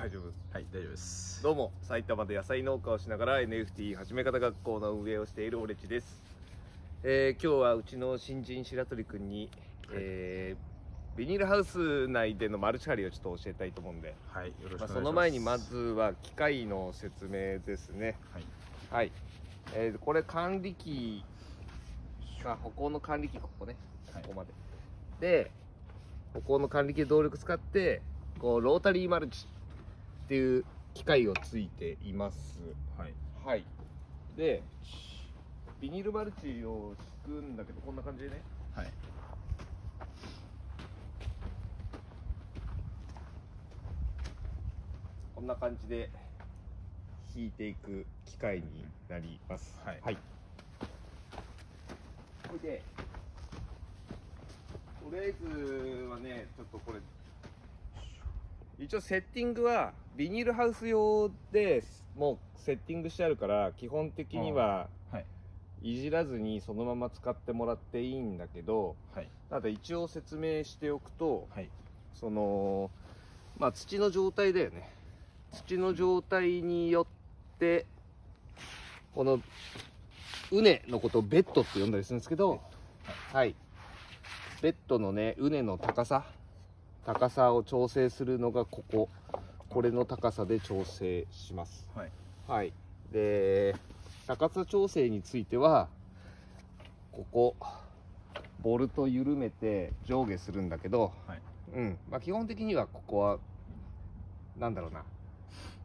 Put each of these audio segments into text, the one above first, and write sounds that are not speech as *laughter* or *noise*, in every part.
大丈夫はい大丈夫です。どうも埼玉で野菜農家をしながら NFT 始め方学校の運営をしているオレチです、えー今日はうちの新人白鳥くんに、えービニールハウス内でのマルチ張りをちょっと教えたいと思うんで、はいよろしくお願いしまあ、ます、その前にまずは機械の説明ですね。はい。はい、えーこれ管理機が歩行の管理機ここね。はい。ここまで、で歩行の管理機動力使ってこうロータリーマルチっていう機械をついています。はい。はい。でビニールマルチを敷くんだけどこんな感じでね。はい。こんな感じで引いていく機械になります。はい。はい、それでとりあえずはねちょっとこれ一応セッティングはビニールハウス用でもうセッティングしてあるから基本的にははい。いじらずにそのまま使ってもらっていいんだけどはい。ただ一応説明しておくとはい。そのまあ土の状態だよね。土の状態によってこの畝のことをベッドって呼んだりするんですけどはい。ベッドのね畝の高さ高さを調整するのがここ。これの高さで調整します。はい。はい。で高さ調整についてはここボルト緩めて上下するんだけど、はい。うん。まあ、基本的にはここはなんだろうな、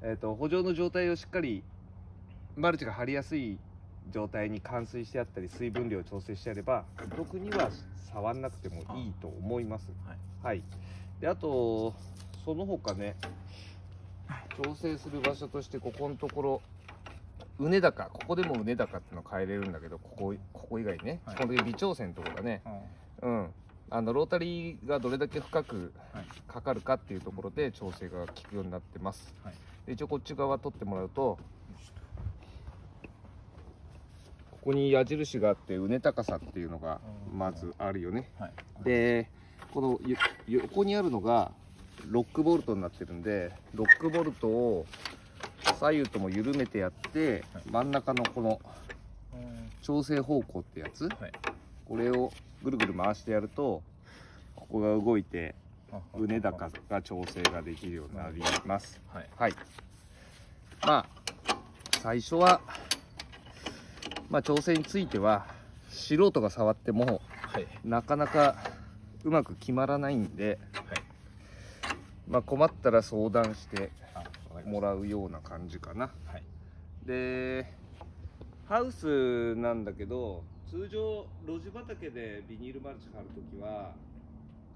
えー、と補助の状態をしっかりマルチが張りやすい状態に冠水してあったり水分量を調整してあれば特には触んなくてもいいと思います。はい。はいであとその他ね調整する場所としてここのところうね高ここでもうね高っていうの変えれるんだけどここここ以外ね、はい。基本的に微調整のところだねあうん。あのロータリーがどれだけ深くはい。かかるかっていうところで調整が効くようになってます。はい。で一応こっち側取ってもらうとここに矢印があってうね高さっていうのがまずあるよね。はい。でこのよ横にあるのがロックボルトになってるんでロックボルトを左右とも緩めてやってはい真ん中のこのうん調整方向ってやつはい。これをぐるぐる回してやるとここが動いてあうね高が調整ができるようになります。はい。はい。まあ最初はまあ調整については素人が触ってもはい。なかなかうまく決まらないんで、はい。まあ、困ったら相談してもらうような感じかな。たはい。でハウスなんだけど通常路地畑でビニールマルチ張るときは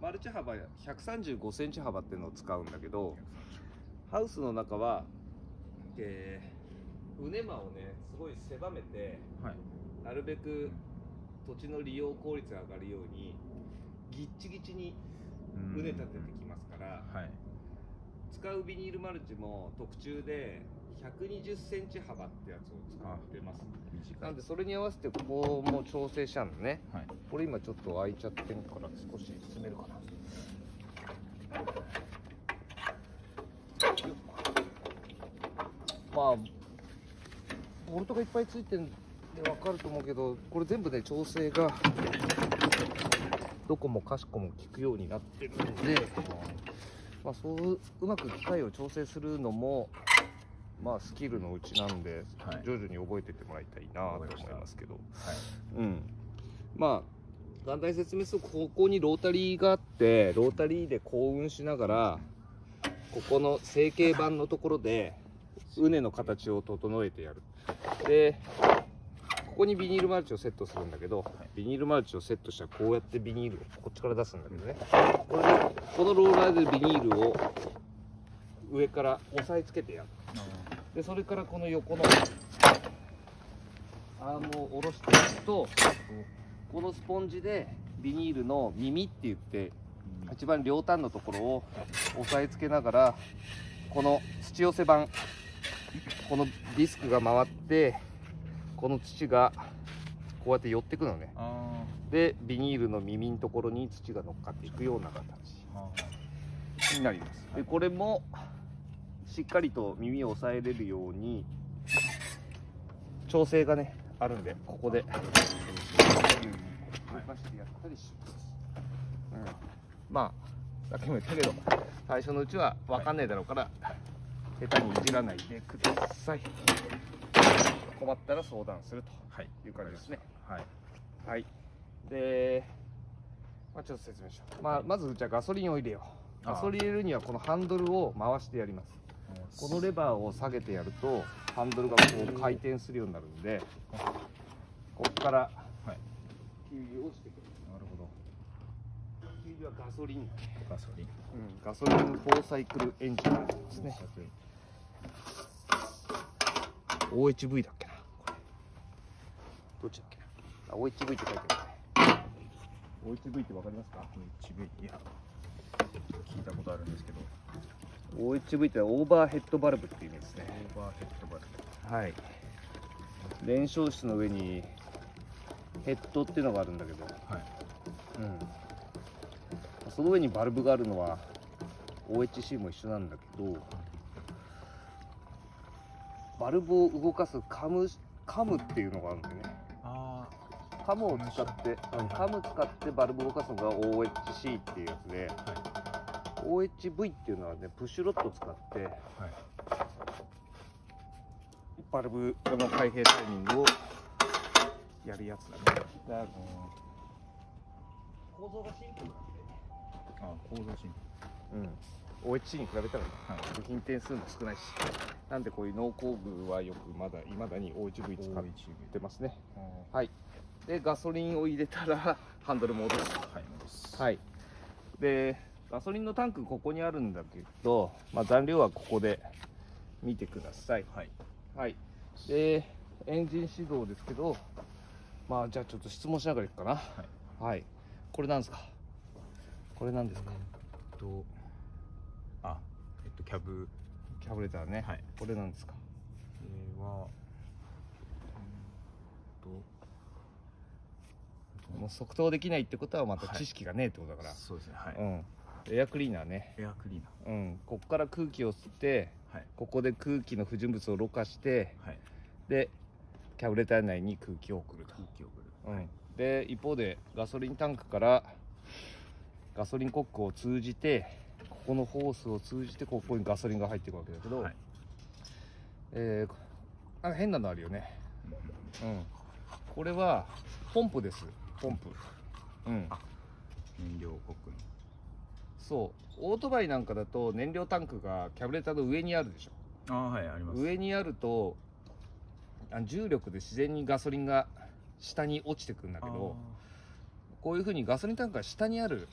マルチ幅135センチ幅っていうのを使うんだけどハウスの中は、えー、うね間をねすごい狭めてはい。なるべく土地の利用効率が上がるようにぎっちぎちにうん。畝立ててきますからはい。使うビニールマルチも特注で120センチ幅ってやつを使ってます。短ないんでそれに合わせてここも調整したのね。はい。これ今ちょっと開いちゃってるから少し進めるかな。まあボルトがいっぱいついてるんで分かると思うけどこれ全部ね調整がどこもかしこも効くようになってるんで、まあ、そううまく機械を調整するのもまあスキルのうちなんで、はい。徐々に覚えてってもらいたいなと思いますけど。はい。うん。まあ簡単に説明するとここにロータリーがあってロータリーで幸運しながらここの成形板のところで畝の形を整えてやる。でここにビニールマルチをセットするんだけど、ビニールマルチをセットしたらこうやってビニールをこっちから出すんだけどね。これでこのローラーでビニールを上から押さえつけてやる。でそれからこの横のアームを下ろしていくとこのスポンジでビニールの耳って言って一番両端のところを押さえつけながらこの土寄せ板このディスクが回ってこの土がこうやって寄ってくのね。あでビニールの耳のところに土が乗っかっていくような形。になります。でこれもしっかりと耳を押さえれるように調整がねあるんでここで。動かしてやったりします、うん、まあさっきも言ったけど最初のうちは分かんないだろうから、下手にいじらないでください困ったら相談するはい。という感じですね。はい。はい。で、まあ、ちょっと説明しよう、まあ、まずじゃあガソリンを入れよう。ガソリン入れるにはこのハンドルを回してやります。このレバーを下げてやるとハンドルがこう回転するようになるんでここからはい。給油をしてくるなるほど。給油はガソリン、ガソリン。うん、ガソリン4サイクルエンジンですね。OHV だっけどっちだっけ？なあ OHV って書いてあるね。OHV ってわかりますか？HV いや聞いたことあるんですけど。OHV ってオーバーヘッドバルブっていう意味ですね。オーバーヘッドバルはい。燃焼室の上にヘッドっていうのがあるんだけど、はい。うん、その上にバルブがあるのは OHC も一緒なんだけどバルブを動かすカムカムっていうのがあるんだよね。あカムを使って、うんカム使ってバルブを動かすのが OHC っていうやつで、OHV っていうのはねプッシュロッドを使ってあはい。バルブの開閉タイミングをやるやつだね。だから構造がシンプルなんであ構造シンうん、OHC に比べたらね、はい。部品点数も少ないしなんでこういう農工具はよくまだいまだに OHV 使ってますね。ははいでガソリンを入れたら *laughs* ハンドル戻す。い戻すはい。でガソリンのタンクここにあるんだけど、まあ、残量はここで見てください。はい。はい。でエンジン始動ですけどまあじゃあちょっと質問しながらいくかな。はい。はい。これなんですか？これなんですか？えっとあえっとキャブ。キャブレターね、はい。これなんですか？これはうん即答できないってことはまたはい。知識がねえってことだから、そうですねはい、うん。エアクリーナーね。エアクリーナうん。ここから空気を吸ってーはい。ここで空気の不純物をろ過してはい。でキャブレター内に空気を送ると。空気を送る、うん、で一方でガソリンタンクからガソリンコックを通じてここのホースを通じてここにガソリンが入っていくわけだけど、はい。えーなんか変なのあるよね、うん。うん、これはポンプですポンプ、うん、あ燃料コックの。そう。オートバイなんかだと燃料タンクがキャブレターの上にあるでしょ。あはいあります。上にあるとあ重力で自然にガソリンが下に落ちてくるんだけどこういうふうにガソリンタンクが下にある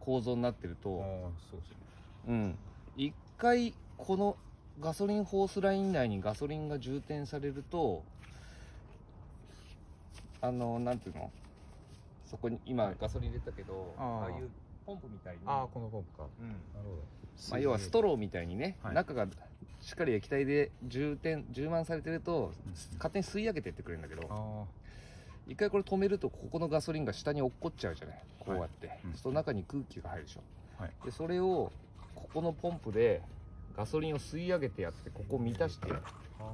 構造になってると、そうですね。うん、一回このガソリンホースライン内にガソリンが充填されるとあのなんていうの？そこに今はい。ガソリン入れたけど、あー。ああいうポンプみたいに。ああこのポンプか。うん。なるほど。まあ、要はストローみたいにね、はい。中がしっかり液体で充填充満されてるとうん。勝手に吸い上げてってくれるんだけどあ一回これ止めるとここのガソリンが下に落っこっちゃうじゃない？こうやって、うん。その中に空気が入るでしょ？はい。でそれをここのポンプでガソリンを吸い上げてやってここを満たしてやる、あ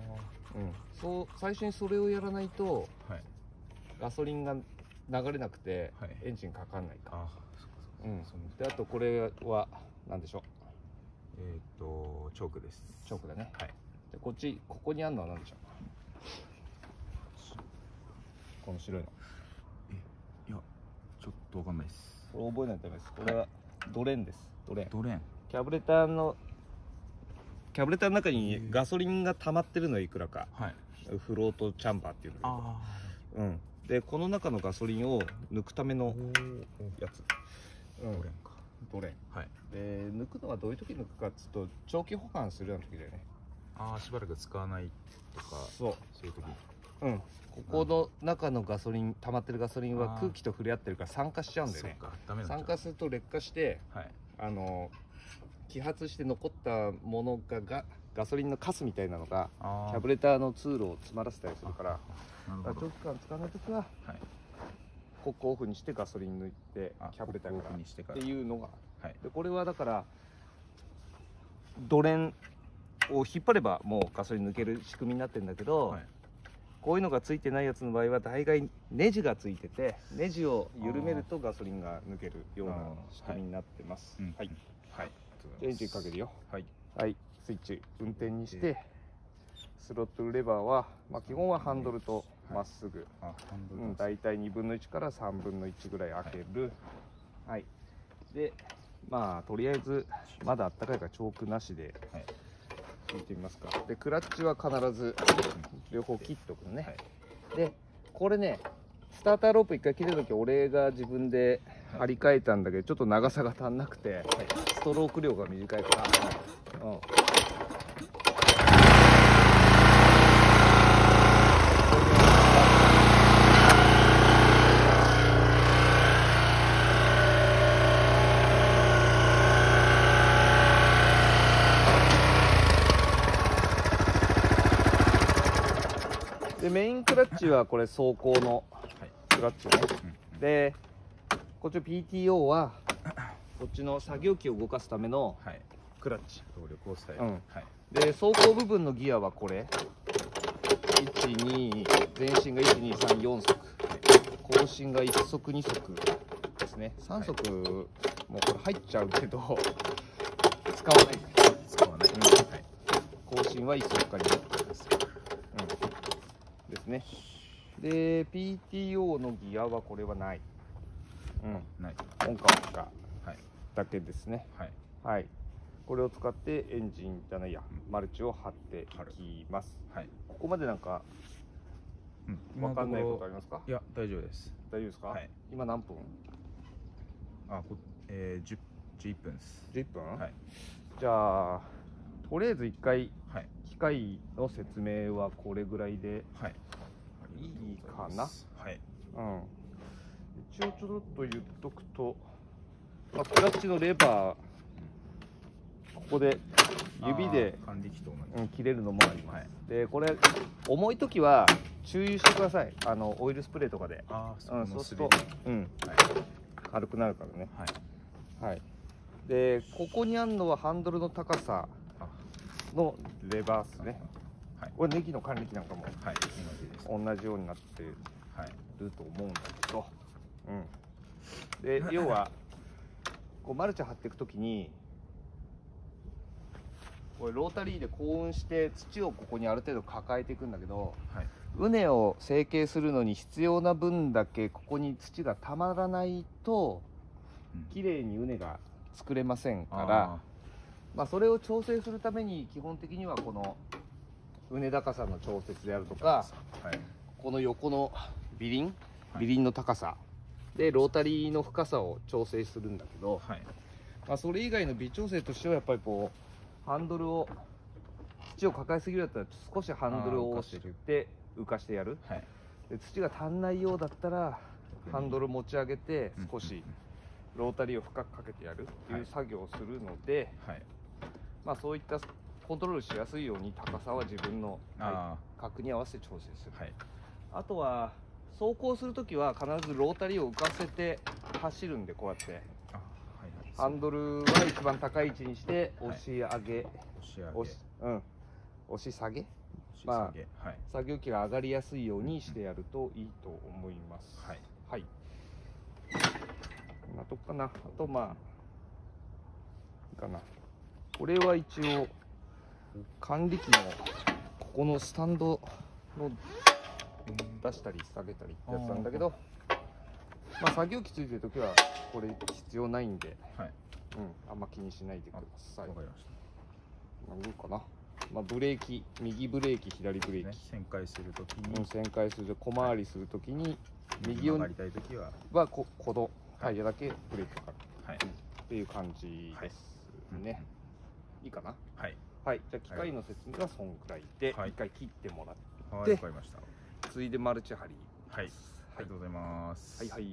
うん、そう最初にそれをやらないとはいガソリンが流れなくてはい。エンジンかかんないか。ら、あそっかそっかうん。であとこれは何でしょう？えっとチョークです。チョークだね。はい。でこっちここにあるのは何でしょう？この白いの。いやちょっとわかんないです。これ覚えないとダメです。これはドレンです。ドレン。ドレン。キャブレターのキャブレターの中にガソリンが溜まってるのはいくらか。はい。フロートチャンバーっていうんだけうん、でこの中のガソリンを抜くためのおやつ、ドレンか。ドレン。はい。で抜くのはどういう時に抜くかっつうと長期保管するような時だよね。ああしばらく使わないとかそそういう時。ううん。ここの中のガソリン溜まってるガソリンは空気と触れ合ってるから酸化しちゃうんだよね。酸化すると劣化してはい。あの揮発して残ったものががガソリンのカスみたいなのがあキャブレターの通路を詰まらせたりするから長期間使わない時ははい。コックオフにしてガソリン抜いてあキャブレターから。っフにしてから。ていうのが。はい。でこれはだからドレンを引っ張ればもうガソリン抜ける仕組みになってるんだけど、はい。こういうのがついてないやつの場合は大概ネジがついててネジを緩めるとガソリンが抜けるような仕組みになってます、うんはい。はいじゃあエンジンかけるよ。はい。はい。スイッチ運転にしてスロットルレバーは、まあ、基本はハンドルとまっすぐ、あハンドルうん、大体2分の1から3分の1ぐらい開ける。はい、でまあとりあえずまだあったかいからチョークなしではい。引いてみますか。でクラッチは必ず両方切っとくのね、はい。でこれねスターターロープ一回切るとき俺が自分で張り替えたんだけどちょっと長さが足んなくて、ストローク量が短いから、うん、でメインクラッチはこれ走行のはいクラッチね。うんでこっちの PTO はこっちの作業機を動かすためのはい。クラッチ。動力を伝えうん。はい。で走行部分のギアはこれ。12前進が1234速後進が1速2速ですね。3速、もうこれ入っちゃうけど使わない。使わない。うん。はい。後進は1速か2速、うん、ですね。で PTO のギアはこれはない、うん、ない。オンかオフかはい。だけですね。はい。はい。これを使ってエンジンじゃないや。マルチを張っていきます。はい。ここまでなんかうん。わかんないことありますか？いや大丈夫です。大丈夫ですか、はい。今何分？あこえー、10 11分です。11分、はい。じゃあとりあえず一回はい。機械の説明はこれぐらいではい。いいかな？はい。うん一応ちょろっと言っとくと、まあ、クラッチのレバーここで指で管理機と同じうん、切れるのもあります、はい。でこれ重い時は注意してください。あのオイルスプレーとかで、ああそうん、こそうするとうん、はい。軽くなるからね。はい。はい。でここにあるのはハンドルの高さあのレバーですね。はい。これネギの管理機なんかもはい。同じようになってはい。ると思うんだけどうん。で *laughs* 要はこうマルチ張っていく時にこれロータリーで幸運して土をここにある程度抱えていくんだけどはい。畝を成形するのに必要な分だけここに土がたまらないとうん。綺麗に畝が作れませんからあまあ、それを調整するために基本的にはこの畝高さの調節であるとかーはい。この横の尾輪はい。尾輪の高さでロータリーの深さを調整するんだけど、はい。まあ、それ以外の微調整としてはやっぱりこうハンドルを土を抱えすぎるやったら少しハンドルを押して浮かしてやる。はい。で土が足んないようだったらハンドル持ち上げてうん少しロータリーを深くかけてやるっていうはい。作業をするので、はい。まあ、そういったコントロールしやすいように高さは自分のあ角に合わせて調整する。あはい。あとは走行するときは必ずロータリーを浮かせて走るんでこうやって。ハンドルは一番高い位置にしてはい。押し上げ、押し上げ。うん。押し下げ。まあ下げ。はい。作業機が上がりやすいようにしてやるといいと思います。はい。はい。こんなとこかな。あとまあいいかな。これは一応管理機のここのスタンドの出したり下げたりってやつなんだけどまあ作業機ついてる時はこれ必要ないんで、はい。うん、あんま気にしないでください。わかりまし何かな、まあ、ブレーキ右ブレーキ左ブレたね。ーキ、旋回するときうん、に旋回する小回りするときに右を曲がりたいときは。はここのタイヤだけブレーキかかる。はい。っていう感じですね、い。いかな？はい。はい。じゃあ機械の説明はそんくらいで一、はい。回切ってもらって。はい。わかりましたついでマルチ張りはい。ありがとうございます。はいはい